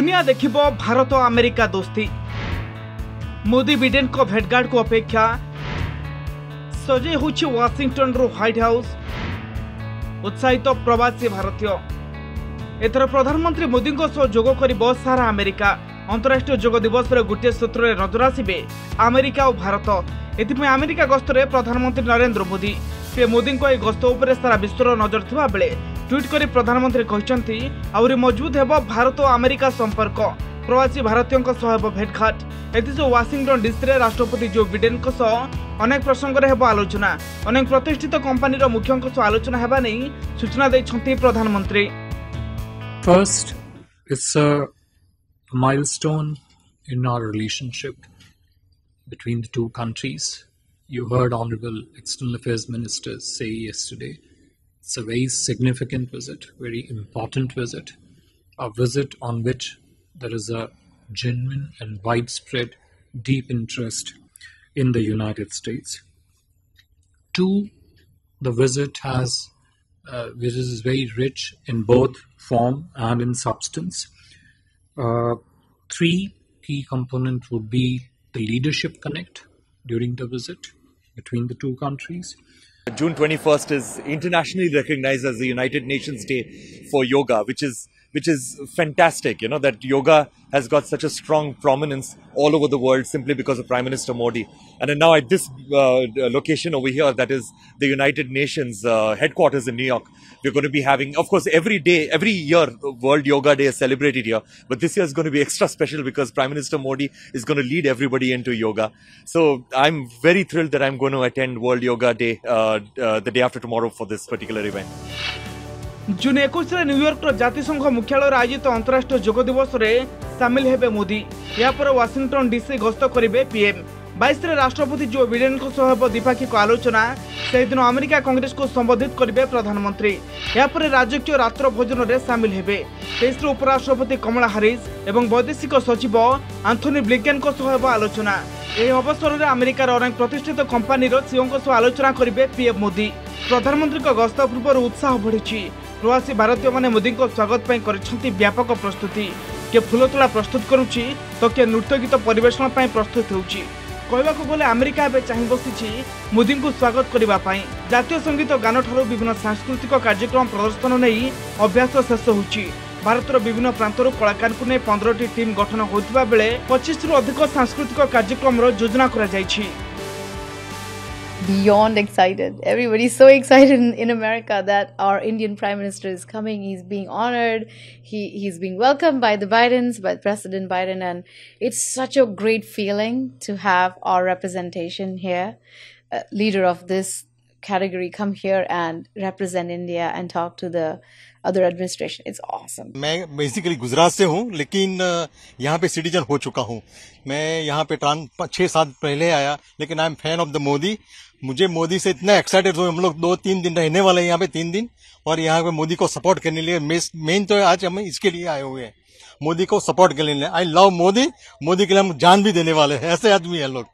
ଦୁନିଆ ଦେଖିବ ଭାରତ ଆମେରିକା ଦୋସ୍ତି ମୋଦି ବିଡେନଙ୍କ ଭେଟଗାର୍ଡକୁ ଅପେକ୍ଷା ସଜେଇ ହେଉଛି ୱାସିଂଟନରୁ ହ୍ୱାଇଟ୍ ହାଉସ୍ ଉତ୍ସାହିତ ପ୍ରବାସୀ ଭାରତୀୟ ଏଥର ପ୍ରଧାନମନ୍ତ୍ରୀ ମୋଦିଙ୍କ ସହ ଯୋଗ କରିବ ସାରା ଆମେରିକା ଅନ୍ତରାଷ୍ଟ୍ରୀୟ ଯୋଗ ଦିବସରେ ଗୋଟିଏ ସୂତ୍ରରେ ନଜର ଆସିବେ ଆମେରିକା ଓ ଭାରତ ଏଥିପାଇଁ ଆମେରିକା ଗସ୍ତରେ ପ୍ରଧାନମନ୍ତ୍ରୀ ନରେନ୍ଦ୍ର ମୋଦି ସେ ମୋଦିଙ୍କ ଏହି ଗସ୍ତ ଉପରେ ସାରା ବିଶ୍ୱର ନଜର ଥିବା ট্বিট করে প্রধানমন্ত্রী কিন্তু আহরি মজবুত হব ভারত ও আমেরিকা সম্পর্ক প্রবাসী ভারতীয় সহ হব ভেটঘাট এথিসহ ওয়াশিংটন ডিসিরে রাষ্ট্রপতি জো বিডেন সহ অনেক প্রসঙ্গে হব আলোচনা অনেক প্রতিষ্ঠিত কোম্পানির মুখ্য সহ আলোচনা হওয়া নিয়ে সূচনা দিয়েছেন প্রধানমন্ত্রী First, it's a milestone in our relationship between the two countries. You heard Honorable External Affairs Minister say yesterday it's a very significant visit, very important visit, a visit on which there is a genuine and widespread deep interest in the United States. Two, the visit has uh, which is very rich in both form and in substance. Uh, three key components would be the leadership connect during the visit between the two countries. June 21st is internationally recognized as the United Nations Day for yoga, which is which is fantastic. You know that yoga has got such a strong prominence all over the world simply because of Prime Minister Modi. And now at this uh, location over here, that is the United Nations uh, headquarters in New York, we're going to be having, of course, every day, every year, World Yoga Day is celebrated here. But this year is going to be extra special because Prime Minister Modi is going to lead everybody into yoga. So I'm very thrilled that I'm going to attend World Yoga Day uh, uh, the day after tomorrow for this particular event. June একুশে নিউইয়র্কর জাতিসংঘ মুখ্যালয়ের আয়োজিত আন্তরাষ্ট্রীয় যোগ দিবসে সামিল হবে মোদি। এরপর Washington DC গস্ত করবে পিএম। বাইশে রাষ্ট্রপতি জো বিডেন হব দ্বিপাক্ষিক আলোচনা সেইদিন আমেরিকা কংগ্রেস সম্বোধিত করবে প্রধানমন্ত্রী এরপরে রাজকীয় রাত্র ভোজনের সামিল হবে তেইশে উপরাষ্ট্রপতি কমলা হারিস এবং বৈদেশিক সচিব আন্থনি ব্লিকেন হব আলোচনা এই অবসরের আমেরিকার অনেক প্রতিষ্ঠিত কোম্পানির সিওঙ্ সহ আলোচনা করবে পিএম মোদি প্রধানমন্ত্রী গস্ত পূর্ব উৎসাহ বড়ছে ବଢ଼ିଛି ପ୍ରବାସୀ ଭାରତୀୟମାନେ ମୋଦିଙ୍କ ସ୍ୱାଗତ ପାଇଁ କରିଛନ୍ତି ବ୍ୟାପକ ପ୍ରସ୍ତୁତି କିଏ ଫୁଲତୋଳା ପ୍ରସ୍ତୁତ କରୁଛି ତ କିଏ ନୃତ୍ୟ ଗୀତ ପରିବେଷଣ ପାଇଁ ପ୍ରସ୍ତୁତ ହେଉଛି କହିବାକୁ ଗଲେ ଆମେରିକା ଏବେ ଚାହିଁ ବସିଛି ମୋଦିଙ୍କୁ ସ୍ୱାଗତ କରିବା ପାଇଁ ଜାତୀୟ ସଙ୍ଗୀତ ଗାନଠାରୁ ବିଭିନ୍ନ ସାଂସ୍କୃତିକ କାର୍ଯ୍ୟକ୍ରମ ପ୍ରଦର୍ଶନ ନେଇ ଅଭ୍ୟାସ ଶେଷ ହୋଇଛି ଭାରତର ବିଭିନ୍ନ ପ୍ରାନ୍ତରୁ କଳାକାରଙ୍କୁ ନେଇ ପନ୍ଦରଟି ଟିମ୍ ଗଠନ ହୋଇଥିବା ବେଳେ ପଚିଶରୁ ଅଧିକ ସାଂସ୍କୃତିକ କାର୍ଯ୍ୟକ୍ରମର ଯୋଜନା କରାଯାଇଛି beyond excited. Everybody's so excited in, in America that our Indian Prime Minister is coming. He's being honored. He he's being welcomed by the Bidens, by President Biden, and it's such a great feeling to have our representation here, uh, leader of this category, come here and represent India and talk to the other administration. It's awesome. मैं basically Gujarat से हूँ लेकिन अ, यहाँ पे citizen हो चुका हूँ मैं यहाँ पे ट्रांस छह साल पहले आया लेकिन I am fan of the Modi मुझे मोदी से इतना एक्साइटेड हूँ हम लोग दो तीन दिन रहने वाले हैं यहाँ पे, तीन दिन, और यहाँ पे मोदी को सपोर्ट करने लिए मेन तो आज हम इसके लिए आए हुए हैं। मोदी को सपोर्ट करने लिए। I love Modi. मोदी के लिए हम जान भी देने वाले हैं। ऐसे आदमी है लोग।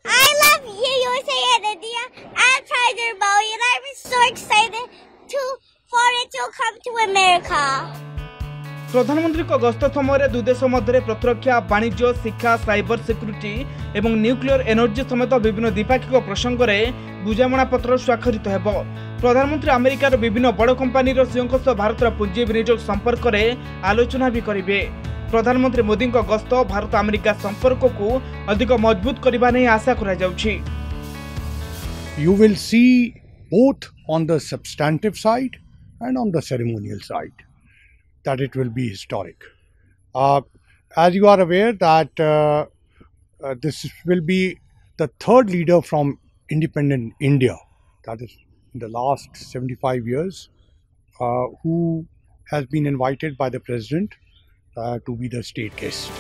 ପ୍ରଧାନମନ୍ତ୍ରୀଙ୍କ ଗସ୍ତ ସମୟରେ ଦୁଇ ଦେଶ ମଧ୍ୟରେ ପ୍ରତିରକ୍ଷା ବାଣିଜ୍ୟ ଶିକ୍ଷା ସାଇବର ସିକ୍ୟୁରିଟି ଏବଂ ନ୍ୟୁକ୍ଲିୟର ଏନର୍ଜି ସମେତ ବିଭିନ୍ନ ଦ୍ୱିପାକ୍ଷିକ ପ୍ରସଙ୍ଗରେ ବୁଝାମଣାପତ୍ର ସ୍ୱାକ୍ଷରିତ ହେବ ପ୍ରଧାନମନ୍ତ୍ରୀ ଆମେରିକାର ବିଭିନ୍ନ ବଡ଼ କମ୍ପାନୀର ସିଓଙ୍କ ସହ ଭାରତର ପୁଞ୍ଜି ବିନିଯୋଗ ସମ୍ପର୍କରେ ଆଲୋଚନା ବି କରିବେ ପ୍ରଧାନମନ୍ତ୍ରୀ ମୋଦିଙ୍କ ଗସ୍ତ ଭାରତ ଆମେରିକା ସମ୍ପର୍କକୁ ଅଧିକ ମଜବୁତ କରିବା ନେଇ ଆଶା କରାଯାଉଛି you will see both on the substantive side and on the ceremonial side that it will be historic. Uh, as you are aware that uh, uh, this will be the third leader from independent India, that is in the last 75 years, uh, who has been invited by the president uh, to be the state guest.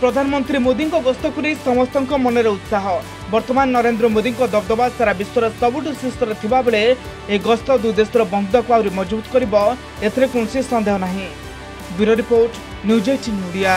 ପ୍ରଧାନମନ୍ତ୍ରୀ ମୋଦିଙ୍କ ଗସ୍ତକୁ ନେଇ ସମସ୍ତଙ୍କ ମନରେ ଉତ୍ସାହ ବର୍ତ୍ତମାନ ନରେନ୍ଦ୍ର ମୋଦିଙ୍କ ଦବଦବା ସାରା ବିଶ୍ୱର ସବୁଠୁ ଶୀର୍ଷରେ ଥିବାବେଳେ ଏହି ଗସ୍ତ ଦୁଇ ଦେଶର ବନ୍ଧୁତାକୁ ଆହୁରି ମଜବୁତ କରିବ ଏଥିରେ କୌଣସି ସନ୍ଦେହ ନାହିଁ bureau report news eighteen Odia